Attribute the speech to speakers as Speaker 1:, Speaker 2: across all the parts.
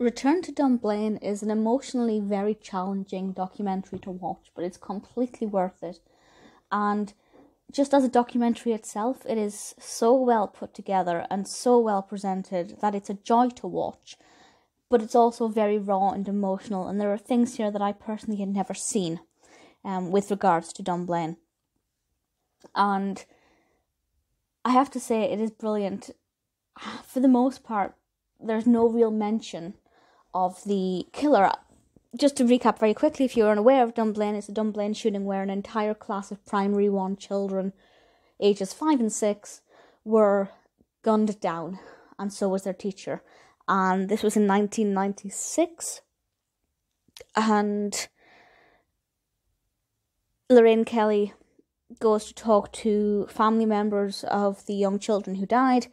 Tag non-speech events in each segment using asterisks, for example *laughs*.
Speaker 1: Return to Dunblane is an emotionally very challenging documentary to watch, but it's completely worth it. And just as a documentary itself, it is so well put together and so well presented that it's a joy to watch. But it's also very raw and emotional, and there are things here that I personally had never seen um, with regards to Dunblane. And I have to say, it is brilliant. *sighs* For the most part, there's no real mention of the killer. Just to recap very quickly, if you're unaware of Dunblane, it's a Dunblane shooting where an entire class of primary one children, ages five and six, were gunned down, and so was their teacher. And this was in 1996. And Lorraine Kelly goes to talk to family members of the young children who died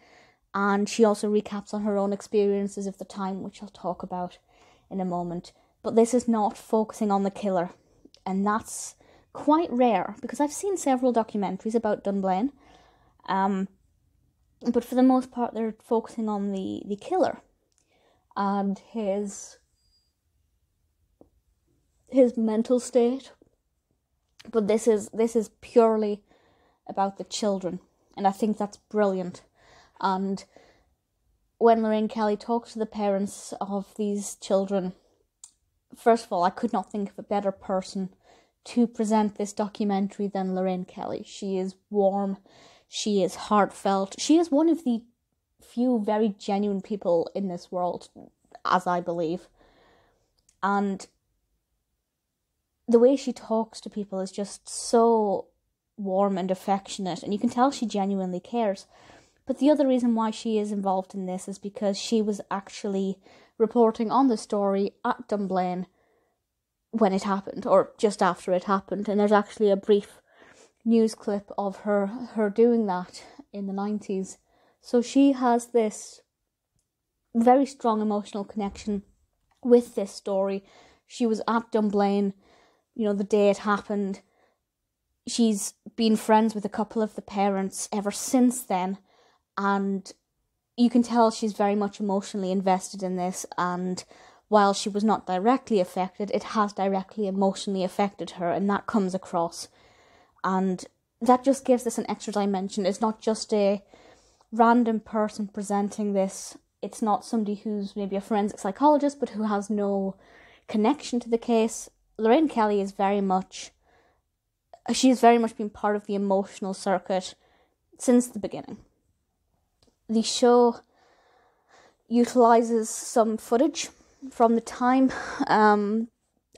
Speaker 1: and she also recaps on her own experiences of the time, which I'll talk about in a moment. But this is not focusing on the killer, and that's quite rare because I've seen several documentaries about Dunblane, um, but for the most part, they're focusing on the, the killer and his his mental state. But this is this is purely about the children, and I think that's brilliant. And when Lorraine Kelly talks to the parents of these children, first of all, I could not think of a better person to present this documentary than Lorraine Kelly. She is warm, she is heartfelt, she is one of the few very genuine people in this world, as I believe. And the way she talks to people is just so warm and affectionate, and you can tell she genuinely cares. But the other reason why she is involved in this is because she was actually reporting on the story at Dunblane when it happened, or just after it happened. And there's actually a brief news clip of her her doing that in the nineties. So she has this very strong emotional connection with this story. She was at Dunblane, you know, the day it happened. She's been friends with a couple of the parents ever since then and you can tell she's very much emotionally invested in this and while she was not directly affected it has directly emotionally affected her and that comes across. And that just gives this an extra dimension. It's not just a random person presenting this. It's not somebody who's maybe a forensic psychologist but who has no connection to the case. Lorraine kelly is very much she's very much been part of the emotional circuit since the beginning the show utilizes some footage from the time. Um,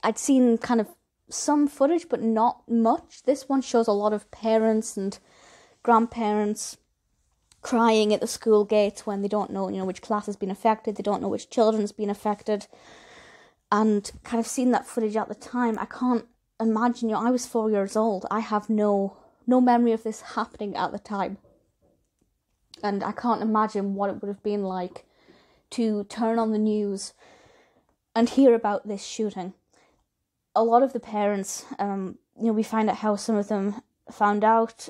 Speaker 1: I'd seen kind of some footage, but not much. This one shows a lot of parents and grandparents crying at the school gates when they don't know, you know, which class has been affected. They don't know which children's been affected, and kind of seen that footage at the time. I can't imagine. You know, I was four years old. I have no no memory of this happening at the time and I can't imagine what it would have been like to turn on the news and hear about this shooting. A lot of the parents, um, you know, we find out how some of them found out.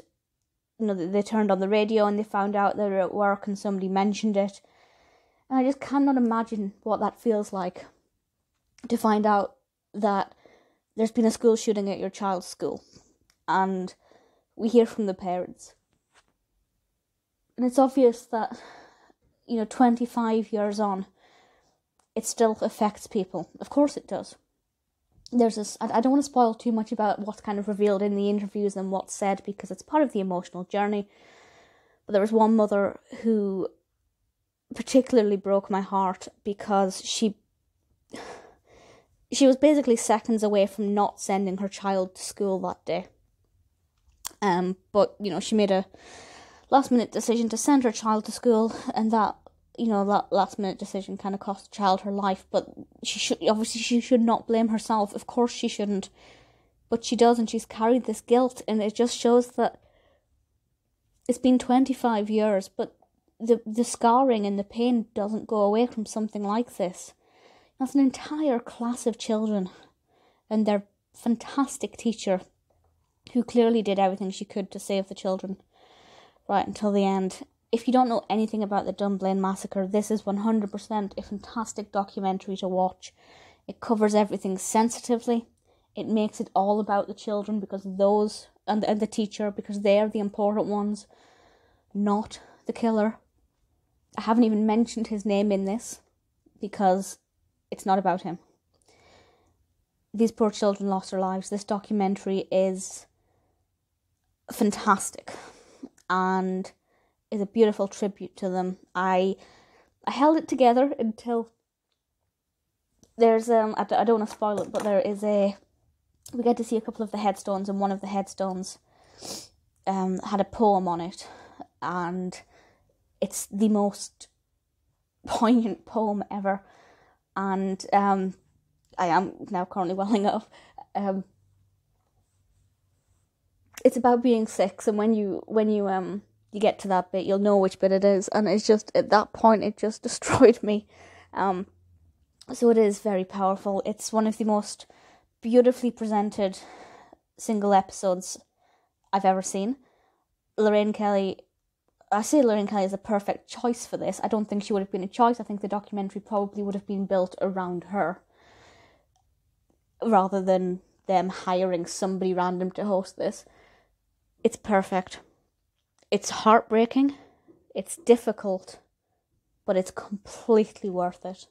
Speaker 1: You know, they turned on the radio and they found out they were at work and somebody mentioned it. And I just cannot imagine what that feels like to find out that there's been a school shooting at your child's school. And we hear from the parents and it's obvious that, you know, 25 years on, it still affects people. Of course it does. There's this, I don't want to spoil too much about what's kind of revealed in the interviews and what's said because it's part of the emotional journey. But there was one mother who particularly broke my heart because she she was basically seconds away from not sending her child to school that day. Um, but you know, she made a last minute decision to send her child to school, and that you know that last minute decision kind of cost the child her life. But she should obviously she should not blame herself. Of course she shouldn't, but she does, and she's carried this guilt, and it just shows that it's been twenty five years, but the the scarring and the pain doesn't go away from something like this. That's an entire class of children, and their fantastic teacher, who clearly did everything she could to save the children right until the end. if you don't know anything about the Dunblane massacre, this is 100% a fantastic documentary to watch. It covers everything sensitively. It makes it all about the children because those and, and the teacher because they're the important ones, not the killer. I haven't even mentioned his name in this because it's not about him. These poor children lost their lives. This documentary is fantastic and is a beautiful tribute to them. I I held it together until there's um I, I don't want to spoil it, but there is a we get to see a couple of the headstones, and one of the headstones um had a poem on it, and it's the most *laughs* poignant poem ever, and um I am now currently welling up. Um, it's about being six, and when you when you um you get to that bit, you'll know which bit it is, and it's just at that point it just *laughs* destroyed me. Um, so it is very powerful. It's one of the most beautifully presented single episodes I've ever seen. Lorraine Kelly, I say Lorraine Kelly is a perfect choice for this. I don't think she would have been a choice. I think the documentary probably would have been built around her rather than them hiring somebody random to host this. It's perfect. It's heartbreaking. It's difficult, but it's completely worth it.